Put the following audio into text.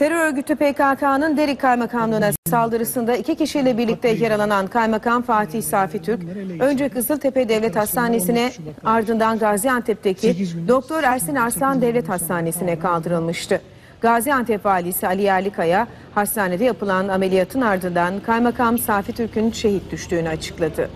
Terör örgütü PKK'nın Derik Kaymakamlığı'na saldırısında iki kişiyle birlikte yaralanan Kaymakam Fatih Safi Türk, önce Kızıltepe Devlet Hastanesi'ne ardından Gaziantep'teki Doktor Ersin Arslan Devlet Hastanesi'ne kaldırılmıştı. Gaziantep valisi Ali Yerlikaya, hastanede yapılan ameliyatın ardından Kaymakam Safi Türk'ün şehit düştüğünü açıkladı.